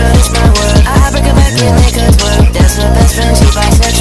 Should it's my world. I break a back and make her twerk. That's her best friend, she bisexual.